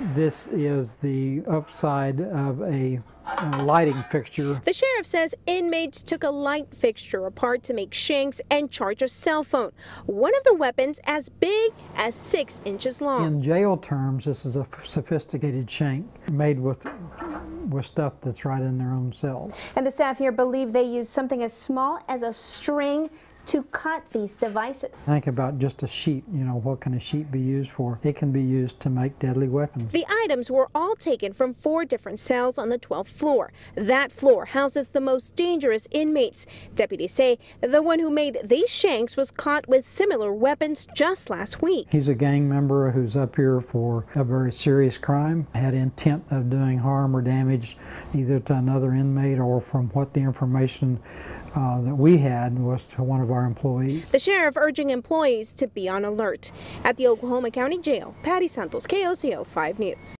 This is the upside of a, a lighting fixture. The sheriff says inmates took a light fixture apart to make shanks and charge a cell phone. One of the weapons as big as six inches long. In jail terms, this is a sophisticated shank made with with stuff that's right in their own cells. And the staff here believe they used something as small as a string to cut these devices. Think about just a sheet, you know, what can a sheet be used for? It can be used to make deadly weapons. The items were all taken from four different cells on the 12th floor. That floor houses the most dangerous inmates. Deputies say the one who made these shanks was caught with similar weapons just last week. He's a gang member who's up here for a very serious crime, had intent of doing harm or damage either to another inmate or from what the information uh, that we had was to one of our employees. The sheriff urging employees to be on alert. At the Oklahoma County Jail, Patty Santos, KOCO 5 News.